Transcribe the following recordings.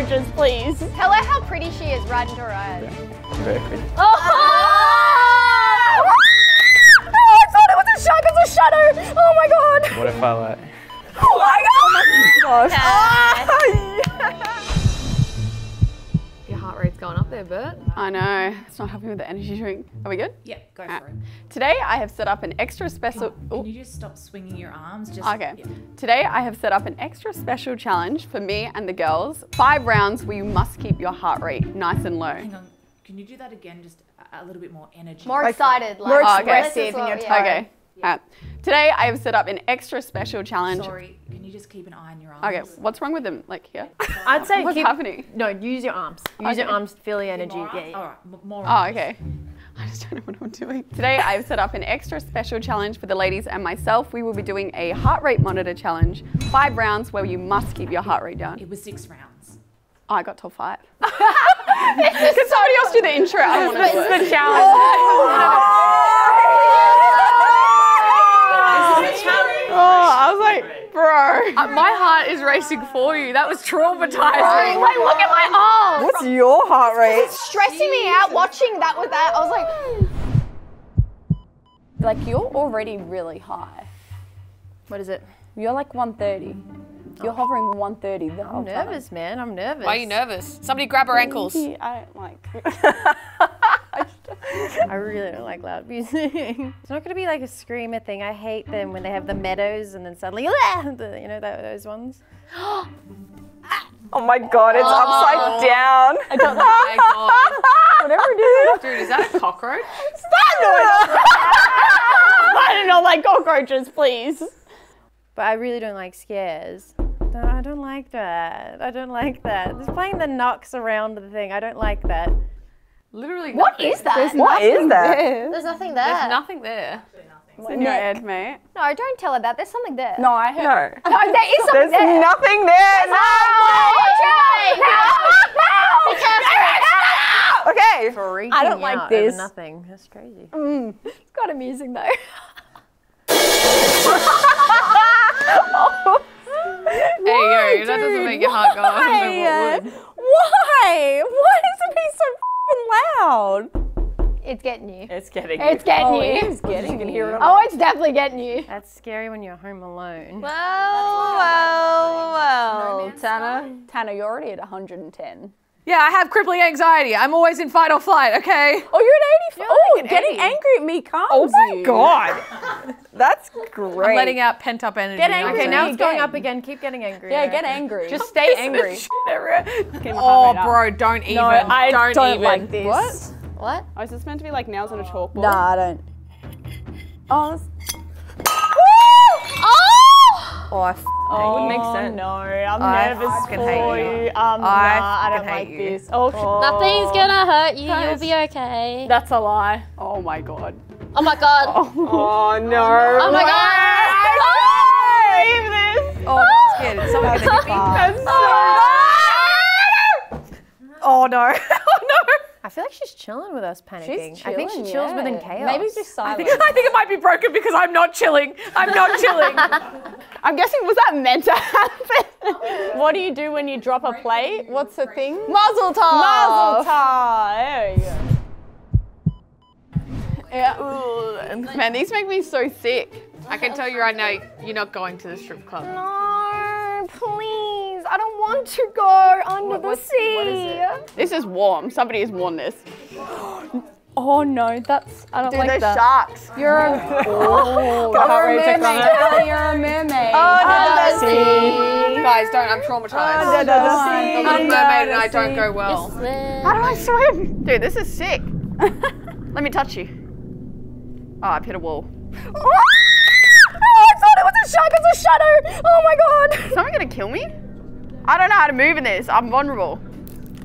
cockroaches, please. Tell her how pretty she is right into her eyes. Very pretty. Oh! oh! I thought it was a shark. It's a shadow. Oh my god. What if I like? Oh my god. Gosh. Going up there, Bert. I know. It's not helping with the energy drink. Are we good? Yeah, go Alright. for it. Today I have set up an extra special. Can you just stop swinging your arms? Just Okay. yeah. Today I have set up an extra special challenge for me and the girls. Five rounds where you must keep your heart rate nice and low. Hang on. Can you do that again? Just a, a little bit more energy. More excited. Like, more Oh, uh, okay. expressive in your Yeah. tone. Okay. Alright. Today I have set up an extra special challenge. Sorry. Can you just keep an eye on your arms? Okay, what's wrong with them? Like here? I'd say What's keep, happening? No, use your arms. Use your Okay. arms, feel the energy. More Yeah, yeah. All right. m- More. Oh, okay. I just don't know what I'm doing. Today I've set up an extra special challenge for the ladies and myself. We will be doing a heart rate monitor challenge. Five rounds where you must keep your heart rate down. It was six rounds. Oh, I got top five. Could somebody else do the intro? I want to do it. the challenge. Oh, Oh, I was like, bro. Uh, my heart is racing for you. That was traumatizing. Like, look at my arms. What's your heart rate? Stressing me out watching that with that. I was like, Like you're already really high. What is it? You're like 130. You're oh. hovering 130 the whole I'm nervous, man. I'm nervous. Why are you nervous? Somebody grab her ankles. I don't like. I really don't like loud music. it's not going to be like a screamer thing. I hate them when they have the meadows and then suddenly, you know, those ones. oh my god, it's upside oh. down. Oh my god. Whatever it is. Dude, is that a cockroach? I do not like cockroaches, please. But I really don't like scares. No, I don't like that. I don't like that. Just playing the knocks around the thing. I don't like that. Literally what nothing. is that? What is that? There's nothing there. There's nothing there. It's in your head, mate. no, don't tell her that. There's something there. No, I heard. No, no there is something there. There's there. nothing there. Okay. Freaking I don't like out this. Over nothing. That's crazy. Mm. It's kind of amusing though. There you go. That doesn't make your heart go up. Why? then what would? Why? Why is it being so f***ing loud? It's getting you. It's getting. It's getting oh, you. It is getting. You can hear it. Oh, it's definitely getting you. That's scary when you're home alone. Well, well, well, Tannar. Tannar, you're already at 110. Yeah, I have crippling anxiety. I'm always in fight or flight, okay? Oh, you're at 85. oh, like an getting 80. angry at me calms Oh my you. God. That's great. I'm letting out pent up energy. Get angry. Okay, now it's going up again. Keep getting angry. Yeah, get angry. Just stay angry. Oh, bro, don't even. No, I don't, don't, even. like this. What? What? Oh, is this meant to be like nails on a chalkboard? Nah, I don't. Oh, this- Oh, I f- oh wouldn't make sense. no, I'm I nervous fucking for hate you. you. Um, I nah, I don't fucking like hate you. this. Oh, Nothing's gonna hurt you. You'll be okay. That's a lie. Oh my god. Oh my god. Oh no. Oh my god. Oh, no, I'm scared. Is someone gonna hit me? oh no. oh no. I feel like she's chilling with us panicking. She's I think she chilling, chills within yeah. chaos. Maybe just I silent. think, I think it might be broken because I'm not chilling. I'm not chilling. I'm guessing, was that meant to happen? what do you do when you drop a plate? What's the thing? Mazel tov! Mazel tov. There you go. Yeah. Ooh, Man, these make me so sick. I can tell you right now, you're not going to the strip club. No, please. I don't want to go under the sea. This is warm. Somebody has worn this. Oh no, that's I don't Dude, like that. sharks. You're a oh, You're a mermaid. mermaid. Oh, you're a mermaid. Under the sea. Guys, don't. I'm traumatized. Under the sea. The little mermaid and I don't go well. How do I swim? Dude, this is sick. Let me touch you. Oh, I've hit a wall. Ah! Oh, I thought it was a shark. It's a shadow. Oh my god. Is someone gonna kill me? I don't know how to move in this. I'm vulnerable.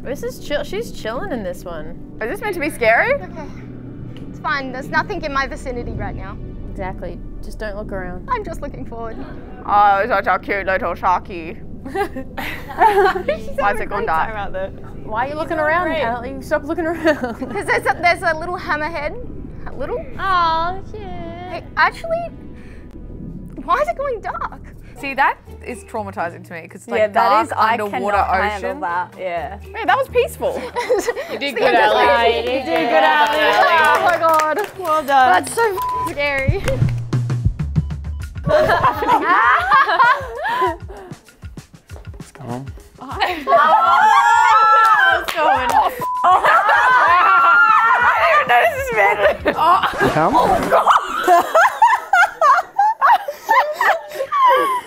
This is chill. She's chilling in this one. Is this meant to be scary? Okay. It's fine. There's nothing in my vicinity right now. Exactly. Just don't look around. I'm just looking forward. Oh, such a cute little sharky. Why is it gone dark? Why are you looking around, Ellie? Stop looking around. Because there's a, there's a little hammerhead. A little? Oh, cute. Hey, actually, why is it going dark? See, that is traumatizing to me because like yeah, that dark is. Underwater cannot handle ocean. that. Yeah. Yeah, that was peaceful. You did good, Ali. You did good, Ali. Oh my god. Well done. That's so f- scary. Come on. Come.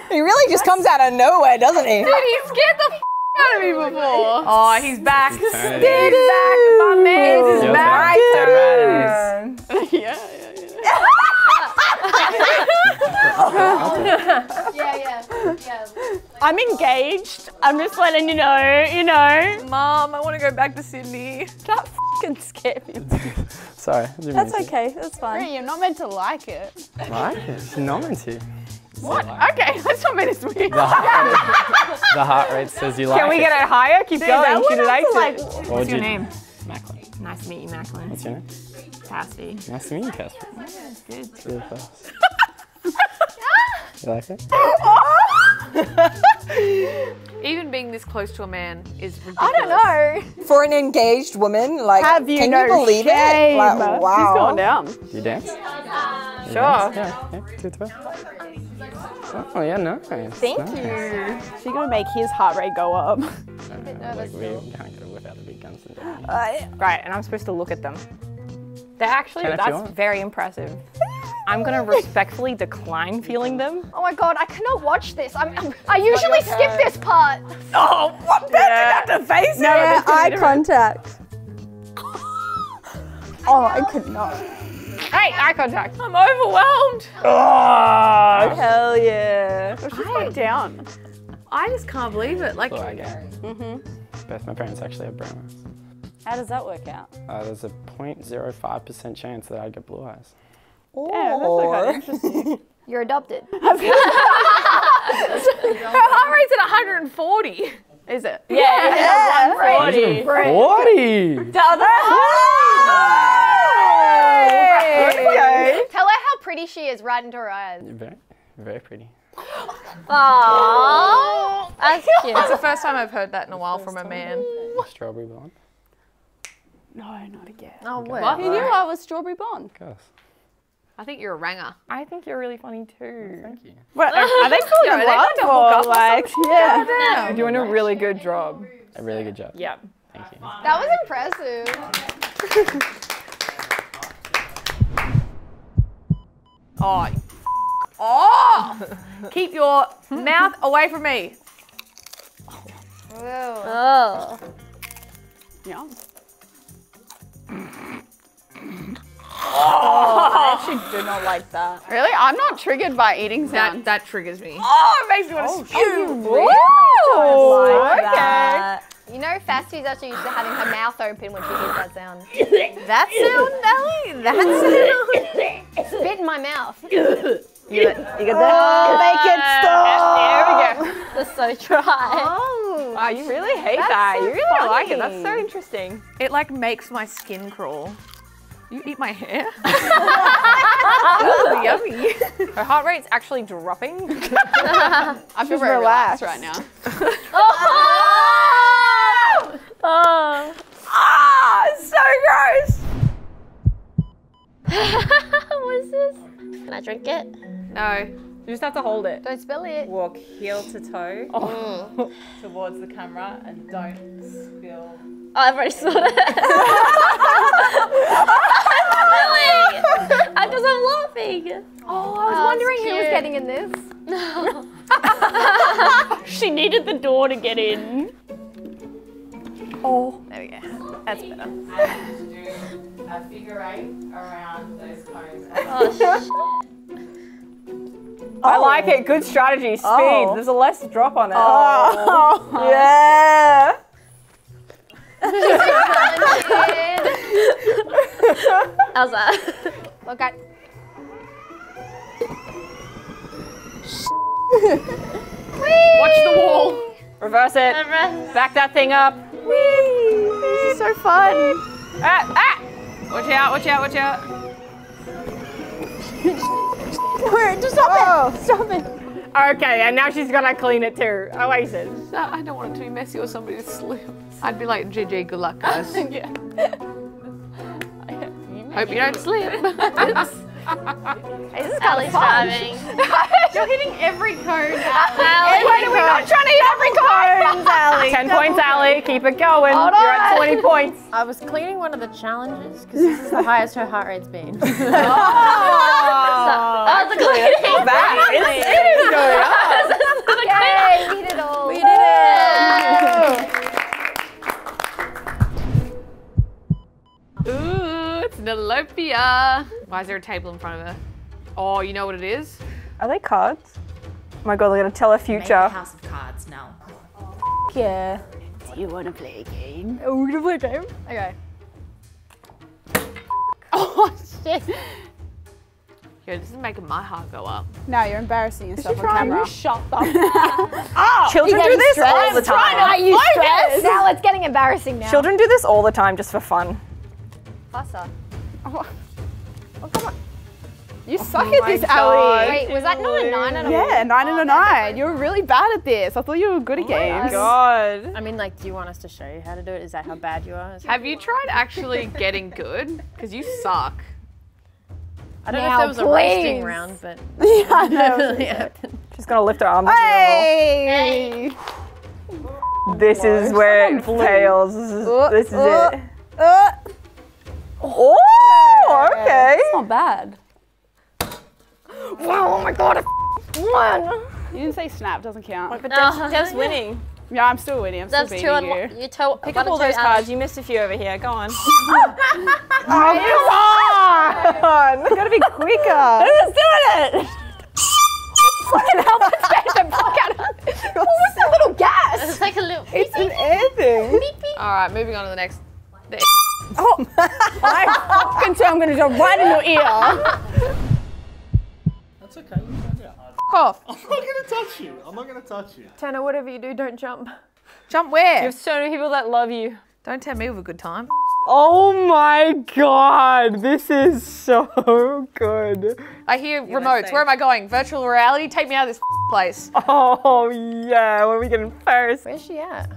He really just comes out of nowhere, doesn't he? He scared the f- out of me before. Oh, he's back. Turn He's back, my man. He's Your back. turn. Turn right it is. Yeah, yeah, yeah. I'm engaged. I'm just letting you know. You know. Mom, I want to go back to Sydney. That fucking scared me. Sorry. That's okay. That's fine. You're not meant to like it. Like it. You're not meant to. What? Okay, that's not meant to be. The heart rate, the heart rate says you like Can we get it higher? Keep going. She likes it. What What's would your you- name? Macklin. Nice to meet you, Macklin. What's your name? Cassidy. Nice to meet you, Casper. Good. It's really fast. you like it? Even being this close to a man is ridiculous. I don't know. For an engaged woman, like, Have you can no you believe shame? it? Like, She's going down. Do you dance? You Sure. dance? Yeah, yeah, do it well. Oh, yeah, nice. Thank nice. you. She's gonna make his heart rate go up. Uh, like, we can't get without the big guns and down. Right, and I'm supposed to look at them. They're actually, Can that's very impressive. I'm gonna respectfully decline feeling them. Oh my god, I cannot watch this. I'm, I'm- I usually skip this part. Oh, what? Yeah. to face no, Yeah, eye contact. Oh, I could not. Hey, eye contact. I'm overwhelmed. Oh, hell yeah. She's going down. I just can't believe it. Like, Blue eye. Mm-hmm. Both my parents actually have brown eyes. How does that work out? Uh, there's a 0.05% chance that I'd get blue eyes. Yeah, that's okay. Interesting. You're adopted. her heart rate's at 140. Is it? Yeah, yeah. 140. 40! Okay. Tell her how pretty she is right into her eyes. Very, very pretty. Aww. That's cute. It's the first time I've heard that in a while from a man. Strawberry blonde. No, not again. Oh, what? Who knew I was strawberry blonde? Of course. I think you're a ranger. I think you're really funny too. Thank you. What, are, are they calling Yeah, you are they what? about to hook up Or or like, yeah. You're doing a really good job. A really good job. Yeah. Thank you. That was impressive. Oh. Oh! Keep your mouth away from me. Ew. Oh. Yum. Oh, I actually do not like that. Really? I'm not triggered by eating That sounds. that triggers me. Oh, it makes me want to oh, spew. Oh, like okay. that. You know, Fasffy's actually used to having her mouth open when she hears that sound. that sound, Ellie? That sound? Spit in my mouth. You got, you got that? Make it stop. There we go. That's so dry. Oh. Wow, you really hate That's that. so you really like it. That's so interesting. It like makes my skin crawl. You eat my hair? Ooh, yummy. Her heart rate's actually dropping. I feel very relaxed right now. Oh. Ah, it's so gross. What is this? Can I drink it? No. You just have to hold it. Don't spill it. Walk heel to toe Oh. towards the camera and don't spill. Oh, I've already saw that. really? I'm just am laughing. Oh, I was oh, wondering who was getting in this. No. She needed the door to get in. Oh. There we go. That's better. Do a figure eight around those cones. I like it. Good strategy. Speed. Oh. There's a less drop on it. Oh. Yeah. How's that? Look at. Watch the wall. Reverse it. Back that thing up. This is so fun. Ah, ah. Watch out, watch out, watch out. Wait, just stop it. Oh. Stop it. Okay, and now she's gonna clean it too. Oasis. No, I don't want it to be messy or somebody to slip. I'd be like, GG, good luck, guys. yeah. Hope you don't slip. This is kind of driving. You're hitting every cone. Why are we not trying to hit every cone? Allie. 10 points, Allie. Keep it going. Hold You're at 20 points. I was cleaning one of the challenges because this is the highest her heart rate's been. Oh, the cleaning. That is, it is going up. Yay, we did it all. we did it! Ooh, it's Nalopia. Why is there a table in front of her? Oh, you know what it is? Are they cards? Oh my god, they're gonna tell her Make a future. house of cards now. Yeah. Do you want to play a game? Oh, we're gonna play a game? Okay. Oh shit! Yo, this is making my heart go up. Now you're embarrassing yourself on trying camera. to shut up. Children do this all the time. Are you stressed? Now it's getting embarrassing now. Children do this all the time just for fun. Faster. You suck at this, Ali. Wait, was that not a nine and a Yeah, nine and Oh, a nine. You were really bad at this. I thought you were good at games. God. I mean, like, do you want us to show you how to do it? Is that how bad you are? Have you tried actually getting good? Because you suck. I don't know if there was a roasting please. round, but Yeah, I know. definitely happened. She's gonna lift her arms. Hey! This is where it fails. This is, this is uh, it. Uh, Oh, okay. It's not bad. Oh my god. you didn't say snap, doesn't count. But Dev's, uh-huh. Dev's winning. Yeah, I'm still winning. I'm still That's beating two and you. one. You toe. Pick up all those cards. You missed a few over here. Go on. Oh, come on. We gotta be quicker. Who's doing it? Fucking help us get the fuck out of What was that little gas? It's like a little. It's an air thing. All right, moving on to the next. The oh, I can tell I'm gonna jump right in your ear. That's okay. off. I'm not gonna touch you. I'm not gonna touch you. Tannar, whatever you do, don't jump. Jump where? You have so many people that love you. Don't tell me with a good time. Oh my god, this is so good. I hear remotes. Where am I going? Virtual reality? Take me out of this place. Oh yeah, what are we getting first? Where's she at?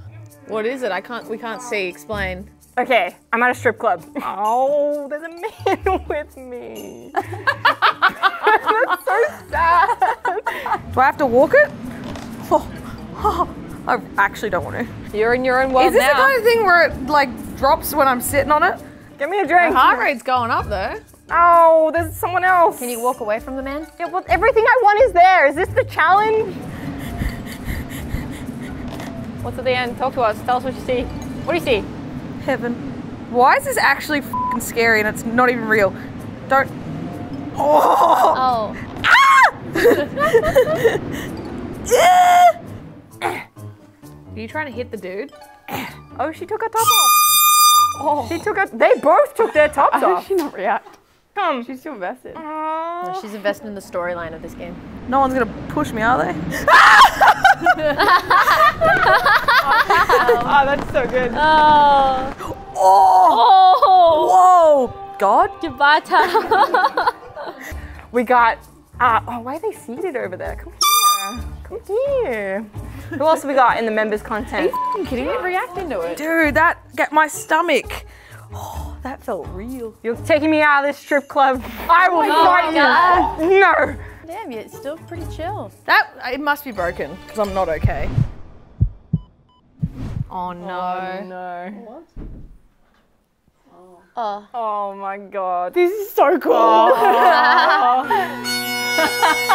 What is it? I can't. We can't see. Explain. Okay, I'm at a strip club. Oh, there's a man with me. That's so sad. Do I have to walk it? Oh, I actually don't want to. You're in your own world Is this now. the kind of thing where it like drops when I'm sitting on it? Give me a My drink. heart rate's going up though. Oh, there's someone else. Can you walk away from the man? Yeah, well, everything I want is there. Is this the challenge? What's at the end? Talk to us. Tell us what you see. What do you see? Heaven. Why is this actually f***ing scary and it's not even real? Don't. Oh. Oh. Ah! Are you trying to hit the dude? Oh, she took her top off. Oh. She took her. They both took their tops How did off. she not react? Come. She's still invested. No, she's invested in the storyline of this game. No one's gonna push me, are they? Oh, that's so good. Oh. Oh! Whoa! God? Goodbye, We got. Uh, oh, why are they seated over there? Come here. Come here. Who else have we got in the members content? Are You kidding me? Reacting to it. Dude, that get my stomach. Oh, that felt real. You're taking me out of this strip club. I will fight you. No. Damn, you're still pretty chill. That it must be broken because I'm not okay. Oh no. Oh, no. Oh. Oh my god. This is so cool. Oh. Good.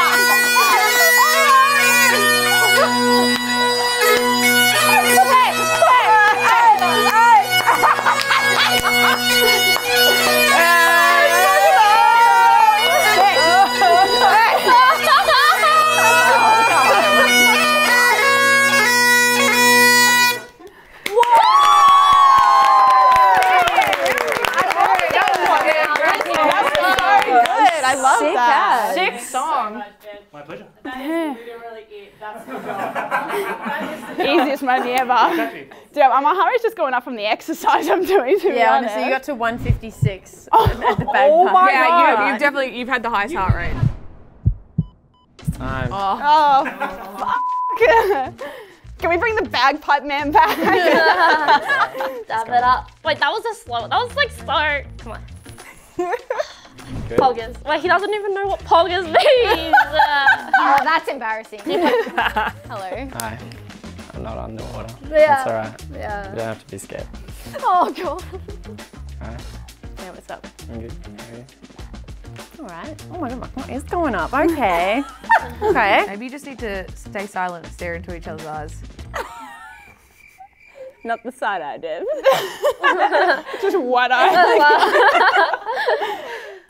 song. My pleasure. Easiest money ever. Dude, my heart rate's just going up from the exercise I'm doing. To Yeah, honestly, you got to 156 at the Oh my Yeah, god. you, you've definitely you've had the highest heart rate. Time. Oh, oh fuck. Can we bring the bagpipe man back? Dab it up. Wait, that was a slow. That was like so. Come on. Good. Poggers. Wait, he doesn't even know what poggers means. Oh, that's embarrassing. Hello. Hi. I'm not underwater. Yeah. It's alright. Yeah. You don't have to be scared. Oh god. Alright. Yeah, what's up? I'm good. How are you? All right. Oh my god, my is going up. Okay. okay. Maybe you just need to stay silent and stare into each other's eyes. Not the side I did. Just what I.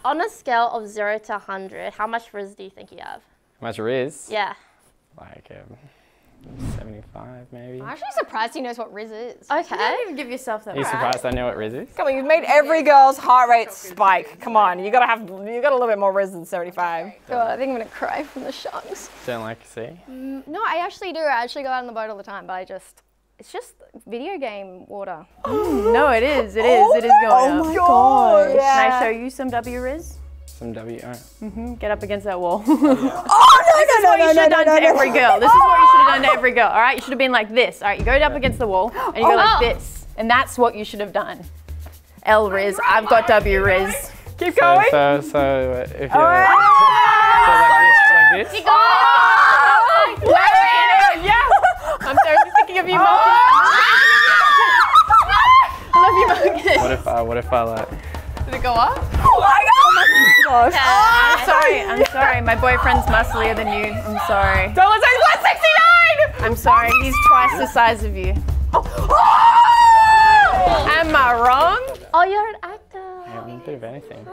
on a scale of zero to hundred, how much frizz do you think you have? How much Rizz? Yeah. Like um, 75 maybe. I'm actually surprised he knows what Rizz is. Okay. I don't even give yourself that. Are you surprised I know what Rizz is? Come on, you've made every girl's heart rate spike. Come on, you gotta have, you got a little bit more res than 75. God, I think I'm gonna cry from the sharks. Don't like to see. No, I actually do. I actually go out on the boat all the time, but I just, it's just video game water. No, it is. It is. it is going Oh up. my god. Can I show you some W Rizz? Some W. Oh. Mm-hmm. Get up against that wall. Oh no, This is no, what no, you no, should have no, done no, to no. every girl. This is what you should have done to every girl. All right, you should have been like this. All right, you go up against the wall and you go like this, and that's what you should have done. L Rizz, I've got W Rizz. Keep going. so, so uh, if you're. Ah! so like this, like this. I'm sorry, I'm thinking of you, Marcus. I love you, Marcus. What if I, what if I like. Did it go off? Oh my up? Oh, I'm sorry. I'm sorry. My boyfriend's musclier than you. I'm sorry. Don't let's 169! I'm sorry. He's twice the size of you. Oh. Oh! Am I wrong? Oh, you're an actor. Yeah, I'm a bit of anything.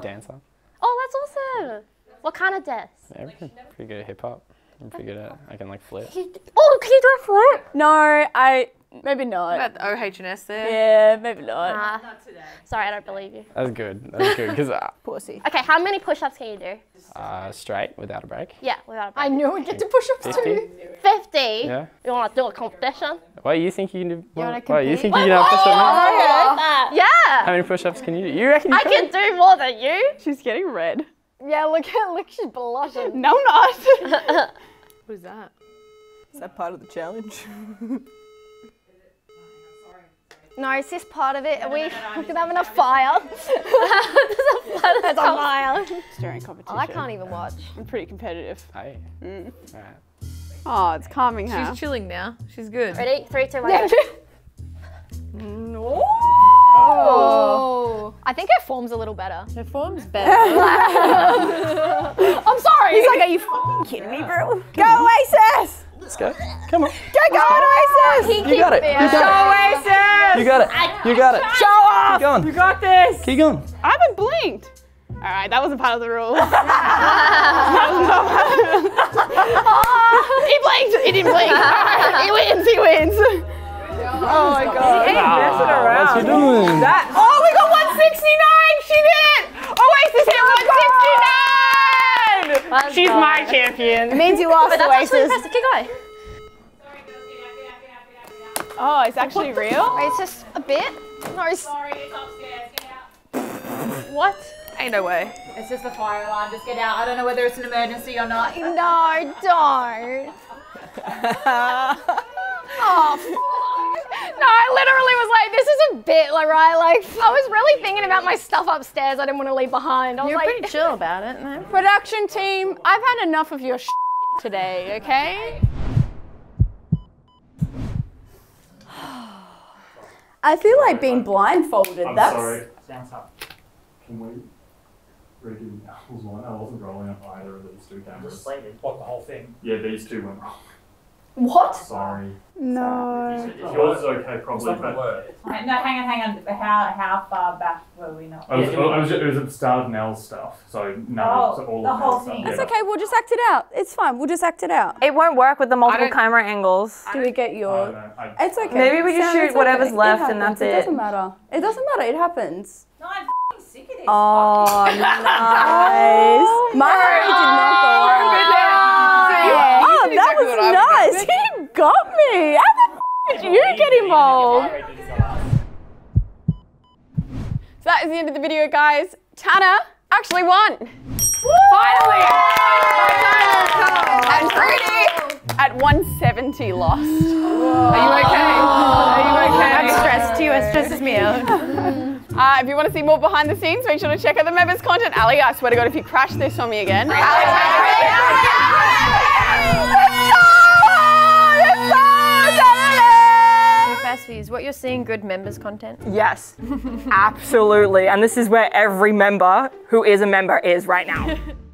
Dancer. Oh, that's awesome. What kind of dance? Everything. Pretty good at hip hop. I'm pretty good at. I can like flip. Oh, can you do a flip? No, I maybe not. About the OHS there. Yeah, maybe not. Nah. Not today. Sorry, I don't believe you. That's good. That's good. Because uh, Pussy. Okay, how many push-ups can you do? uh, straight without a break. Yeah, without a break. I knew we'd get to push ups 50. too. 50? Yeah. You want to do a competition? Why you think you can do? Well, wanna why you compete? think you can have push-ups? How Yeah. How many push-ups can you do? You reckon you I can do more than you. She's getting red. Yeah, look at look, she's blushing. No, not. What is that? Is that part of the challenge? No, is this part of it? Are we, we can have enough fire. That's a fire. During competition. Oh, I can't even watch. I'm pretty competitive. Hey. Mm. Alright. Oh, it's calming her. She's chilling now. She's good. Ready? Three, two, one. go. Oh. I think her form's a little better. Her form's better. I'm sorry. He's like, are you f***ing kidding me, bro? Go Oasis! Let's go. Come on. Get going, Oasis! You got it. You got Go Oasis! it. You got it. You got it. Show off! Keep going. You got this! Keep going. I haven't blinked. All right, that wasn't part of the rules. that was not part of he blinked. He didn't blink. he wins. He wins. Oh my god. He ain't messing around. What you doing? That, oh, we got 169! She did! Oasis hit 169! Let's She's go. my champion. It means you lost, But that's actually Oasis. impressive. Keep going. Oh, it's actually real. Wait, it's just a bit. No, it's, Sorry, it's upstairs. Get out. What? Ain't no way. It's just a fire alarm. Just get out. I don't know whether it's an emergency or not. no, don't. oh, no, I literally was like, this is a bit, like, right? Like, I was really thinking about my stuff upstairs I didn't want to leave behind. I was You're like, pretty chill about it, no? Production team, I've had enough of your today. Okay. I feel like being blindfolded. I'm That's sorry. Can we redo Apple's one? I wasn't rolling up either of these two cameras. What, the whole thing? Yeah, these two went wrong. What? Sorry. No. If yours is okay, probably, It's not but work. No, hang on, hang on. How how far back were we not? I was, I was, it was at the start of Nell's stuff, so no, Oh, so all the of whole Nell's thing. stuff. It's yeah. okay. We'll just act it out. It's fine. We'll just act it out. It won't work with the multiple camera angles. Do we get I your? don't know. I, It's okay. Maybe we just Sam, shoot whatever's okay. left and that's it. It doesn't matter. It doesn't matter. It happens. No, I'm f***ing sick of this. Oh, nice. My already did not go on. Yeah, you Did that exactly what I was would've nice. He got me. How the f- did you get involved? So that is the end of the video, guys. Tannar actually won. Finally! And Trudy at 170 lost. Are you okay? Are you okay? I'm stressed too. It stresses me out. Uh, if you want to see more behind the scenes, make sure to check out the members' content. Ali, I swear to God, if you crash this on me again. Fast what you're seeing good members content? Yes, absolutely. And this is where every member who is a member is right now.